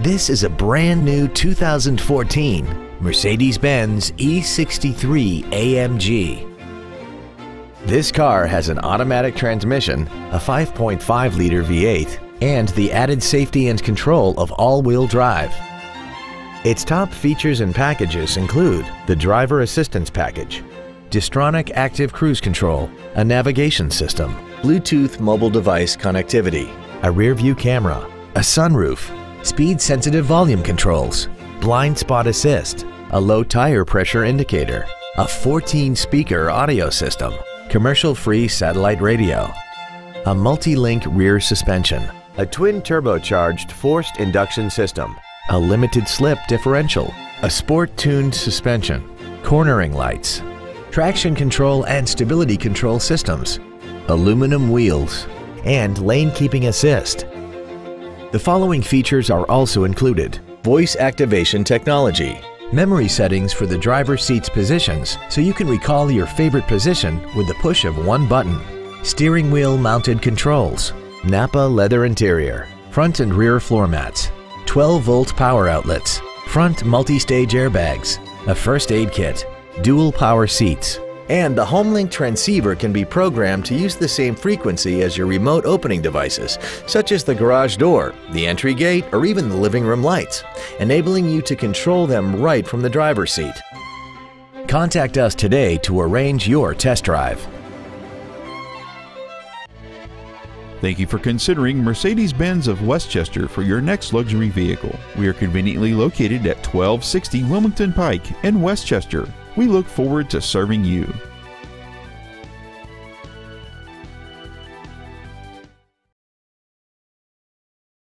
This is a brand new 2014 Mercedes-Benz E63 AMG. This car has an automatic transmission, a 5.5-liter V8, and the added safety and control of all-wheel drive. Its top features and packages include the Driver Assistance Package, Distronic Active Cruise Control, a navigation system, Bluetooth mobile device connectivity, a rear view camera, a sunroof, speed-sensitive volume controls, blind spot assist, a low tire pressure indicator, a 14-speaker audio system, commercial-free satellite radio, a multi-link rear suspension, a twin turbocharged forced induction system, a limited slip differential, a sport-tuned suspension, cornering lights, traction control and stability control systems, aluminum wheels, and lane keeping assist. The following features are also included. Voice activation technology, memory settings for the driver's seat's positions so you can recall your favorite position with the push of one button, steering wheel mounted controls, Napa leather interior, front and rear floor mats, 12 volt power outlets, front multi-stage airbags, a first aid kit, dual power seats, and the HomeLink transceiver can be programmed to use the same frequency as your remote opening devices, such as the garage door, the entry gate, or even the living room lights, enabling you to control them right from the driver's seat. Contact us today to arrange your test drive. Thank you for considering Mercedes-Benz of West Chester for your next luxury vehicle. We are conveniently located at 1260 Wilmington Pike in West Chester. We look forward to serving you.